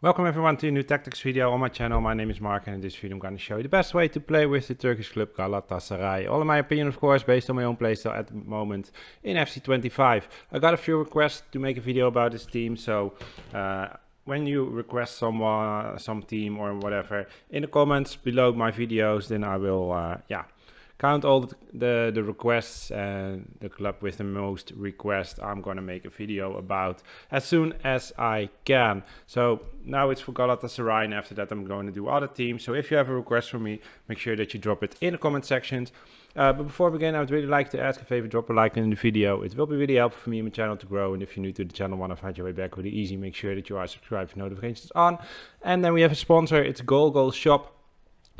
Welcome everyone to a new tactics video on my channel. My name is Mark and in this video I'm going to show you the best way to play with the Turkish club Galatasaray. All in my opinion of course based on my own playstyle at the moment in FC25. I got a few requests to make a video about this team so uh, when you request someone, some team or whatever in the comments below my videos then I will uh, yeah count all the, the, the, requests and the club with the most requests I'm gonna make a video about as soon as I can. So now it's for Galatasaray and after that I'm going to do other teams. So if you have a request for me, make sure that you drop it in the comment sections. Uh, but before we begin, I would really like to ask a favor, drop a like in the video. It will be really helpful for me and my channel to grow. And if you're new to the channel, want to find your way back really easy, make sure that you are subscribed, notifications on. And then we have a sponsor, it's GoGoalShop.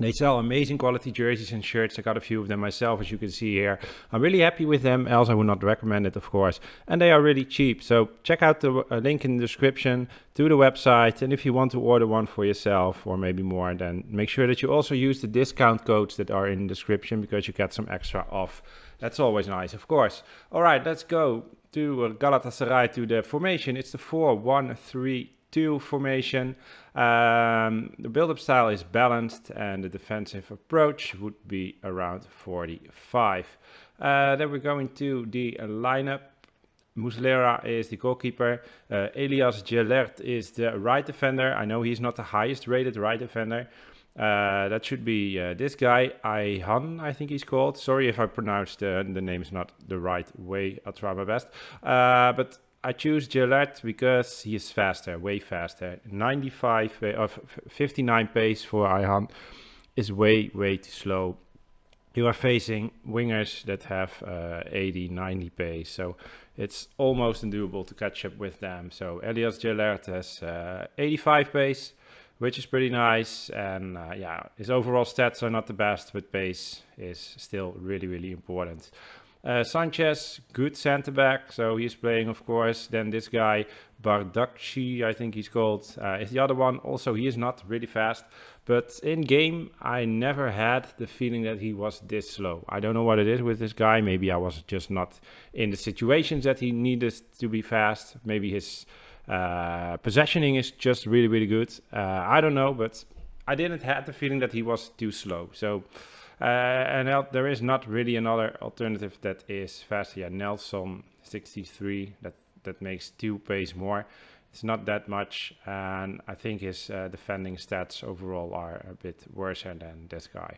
They sell amazing quality jerseys and shirts. I got a few of them myself, as you can see here. I'm really happy with them, else I would not recommend it, of course. And they are really cheap. So check out the link in the description to the website. And if you want to order one for yourself or maybe more, then make sure that you also use the discount codes that are in the description because you get some extra off. That's always nice, of course. All right, let's go to Galatasaray to the formation. It's the 4 1 3 2 formation. Um, the build-up style is balanced and the defensive approach would be around 45. Uh, then we're going to the lineup. Muslera is the goalkeeper. Uh, Elias Jelert is the right defender. I know he's not the highest rated right defender. Uh, that should be uh, this guy, Ayhan, I think he's called. Sorry if I pronounced uh, the names not the right way. I'll try my best. Uh, but I choose Jelert because he is faster, way faster. 95 of 59 pace for Ayhan is way, way too slow. You are facing wingers that have uh, 80, 90 pace, so it's almost undoable to catch up with them. So Elias Jelert has uh, 85 pace, which is pretty nice. And uh, yeah, his overall stats are not the best, but pace is still really, really important. Uh, Sanchez, good centre back, so he's playing, of course. Then this guy, Bardakci, I think he's called, uh, is the other one. Also, he is not really fast, but in game, I never had the feeling that he was this slow. I don't know what it is with this guy. Maybe I was just not in the situations that he needed to be fast. Maybe his uh, possessioning is just really, really good. Uh, I don't know, but I didn't have the feeling that he was too slow. So. Uh, and there is not really another alternative that is faster. Yeah, Nelson 63, that, that makes two pace more. It's not that much, and I think his uh, defending stats overall are a bit worse than this guy.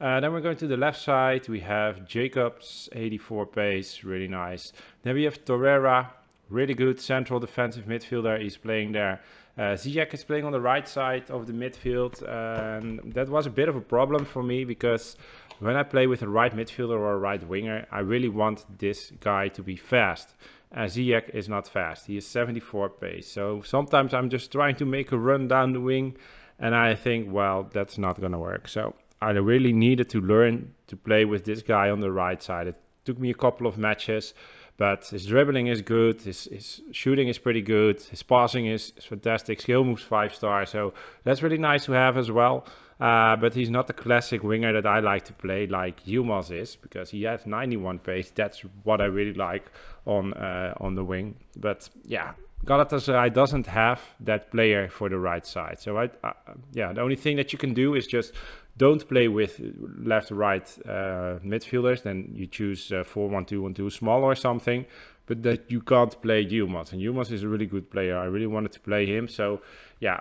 Uh, then we're going to the left side. We have Jakobs, 84 pace, really nice. Then we have Torreira, really good central defensive midfielder. He's playing there. Uh, Ziyech is playing on the right side of the midfield. and that was a bit of a problem for me because when I play with a right midfielder or a right winger, I really want this guy to be fast. Uh, Ziyech is not fast. He is 74 pace. So sometimes I'm just trying to make a run down the wing. And I think, well, that's not going to work. So I really needed to learn to play with this guy on the right side. It took me a couple of matches. But his dribbling is good, his, his shooting is pretty good, his passing is, is fantastic, skill moves five star, so that's really nice to have as well. Uh, but he's not the classic winger that I like to play like Yilmaz is because he has 91 pace. That's what I really like on uh, on the wing. But yeah, Galatasaray doesn't have that player for the right side. So I, uh, yeah, the only thing that you can do is just don't play with left right uh, midfielders. Then you choose uh, 4 1 2 1 2 small or something. But that you can't play Yilmaz. And Yilmaz is a really good player. I really wanted to play him. So yeah,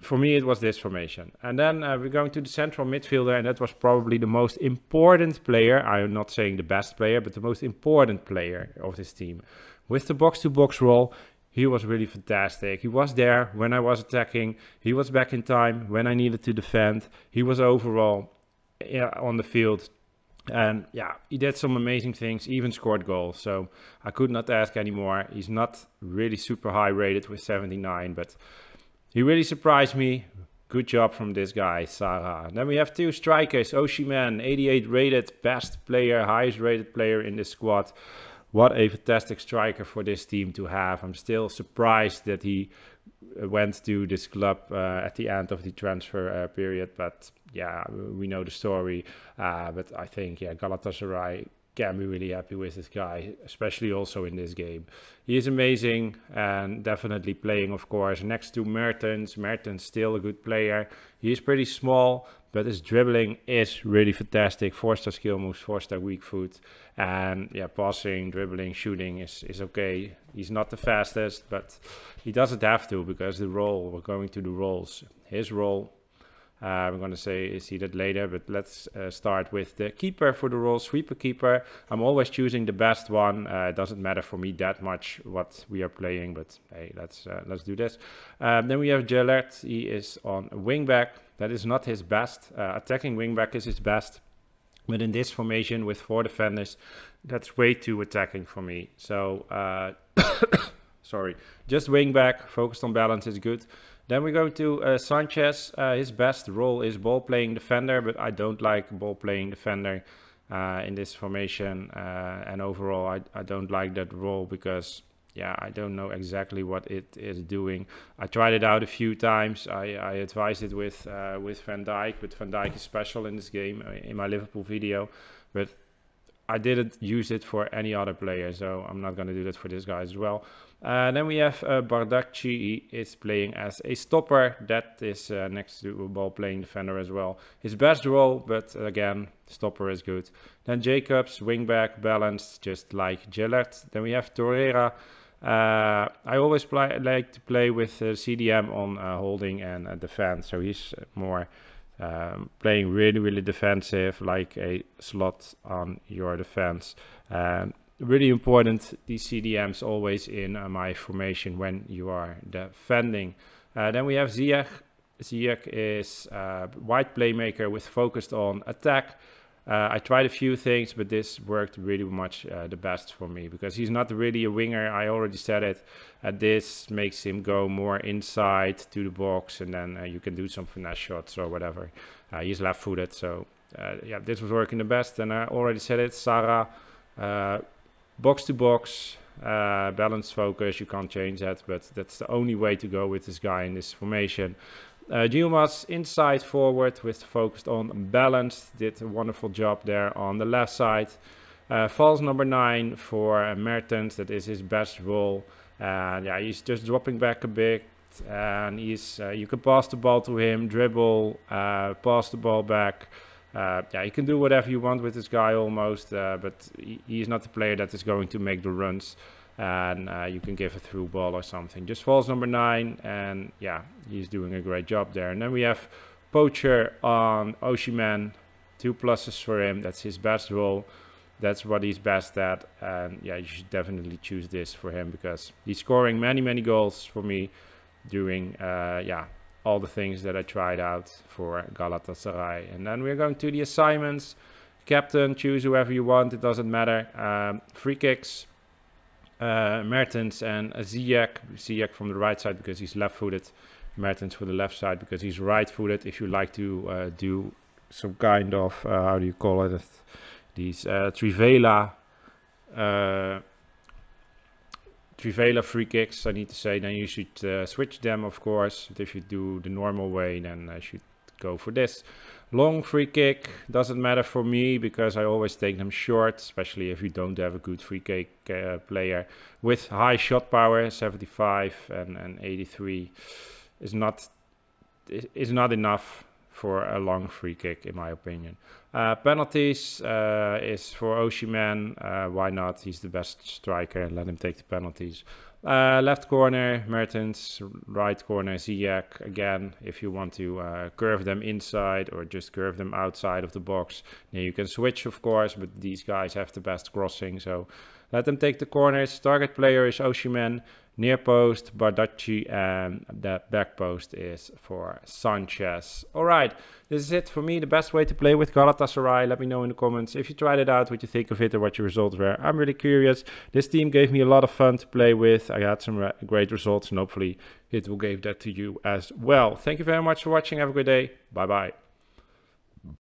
for me it was this formation. And then uh, we're going to the central midfielder, and that was probably the most important player. I'm not saying the best player, but the most important player of this team. With the box to box role, he was really fantastic. He was there when I was attacking. He was back in time when I needed to defend. He was overall yeah, on the field. And yeah, he did some amazing things, even scored goals. So I could not ask anymore. He's not really super high rated with 79, but he really surprised me. Good job from this guy, Sara. Then we have two strikers. Osimhen, 88 rated, best player, highest rated player in the squad what a fantastic striker for this team to have. I'm still surprised that he uh, went to this club uh, at the end of the transfer uh, period. But yeah, we know the story. Uh, but I think yeah, Galatasaray can be really happy with this guy, especially also in this game. He is amazing and definitely playing, of course, next to Mertens. Mertens still a good player. He is pretty small, but his dribbling is really fantastic. Four-star skill moves, four-star weak foot, and yeah, passing, dribbling, shooting is is okay. He's not the fastest, but he doesn't have to because the role. We're going to the roles. His role uh, I'm going to say see that later, but let's uh, start with the keeper for the role, sweeper keeper. I'm always choosing the best one. Uh, it doesn't matter for me that much what we are playing, but hey, let's uh, let's do this. Um, then we have Jelert. He is on wingback. That is not his best. Uh, attacking wingback is his best. But in this formation with four defenders, that's way too attacking for me. So, uh, sorry, just wingback, focused on balance is good. Then we go to uh, Sanchez. Uh, his best role is ball playing defender, but I don't like ball playing defender uh, in this formation. Uh, and overall, I, I don't like that role because, yeah, I don't know exactly what it is doing. I tried it out a few times. I, I advised it with uh, with Van Dijk, but Van Dijk is special in this game uh, in my Liverpool video. But I didn't use it for any other player, so I'm not going to do that for this guy as well. Uh, then we have uh, Bardakci, he is playing as a stopper. That is uh, next to a ball playing defender as well. His best role, but again, stopper is good. Then Jakobs, wingback, balanced, just like Jelert. Then we have Torreira. Uh, I always play, like to play with uh, CDM on uh, holding and defense, so he's more um, playing really, really defensive, like a slot on your defense. Um, really important these CDMs always in uh, my formation when you are defending. Uh, then we have Ziyech. Ziyech is a uh, wide playmaker with focused on attack. Uh, I tried a few things, but this worked really much uh, the best for me because he's not really a winger. I already said it. And this makes him go more inside to the box, and then uh, you can do some finesse shots or whatever. he's left-footed, so yeah, this was working the best. And I already said it. Sara box to box, uh, balance focus, you can't change that, but that's the only way to go with this guy in this formation. Uh, inside forward with focused on balance, did a wonderful job there on the left side. Uh, false number 9 for Mertens, that is his best role. And yeah, he's just dropping back a bit and he's uh, you can pass the ball to him, dribble, uh, pass the ball back. Uh, yeah, you can do whatever you want with this guy almost, uh, but he, he's not the player that is going to make the runs. And uh, you can give a through ball or something. Just falls number nine, and yeah, he's doing a great job there. And then we have Poacher on Osimhen, two pluses for him. That's his best role. That's what he's best at. And yeah, you should definitely choose this for him because he's scoring many, many goals for me during uh, yeah all the things that I tried out for Galatasaray. And then we're going to the assignments. Captain, choose whoever you want, it doesn't matter. Um, free kicks, uh, Mertens and Ziyech. Ziyech from the right side because he's left-footed. Mertens for the left side because he's right-footed. If you like to uh, do some kind of, uh, how do you call it, these uh, Trivela Trivela free kicks, I need to say, then you should uh, switch them, of course. But if you do the normal way, then I should go for this. Long free kick doesn't matter for me because I always take them short, especially if you don't have a good free kick uh, player with high shot power, 75 and, and 83 is not is not enough for a long free kick, in my opinion. Uh, penalties uh, is for Osimhen. Uh, why not? He's the best striker. Let him take the penalties. Uh, left corner, Mertens. Right corner, Ziyech. Again, if you want to uh, curve them inside or just curve them outside of the box, then you can switch, of course. But these guys have the best crossing, so let them take the corners. Target player is Osimhen. Near post, Bardakci, and the back post is for Sanchez. Alright, this is it for me. The best way to play with Galatasaray. Let me know in the comments if you tried it out, what you think of it, or what your results were. I'm really curious. This team gave me a lot of fun to play with. I had some great results, and hopefully it will give that to you as well. Thank you very much for watching. Have a good day. Bye bye.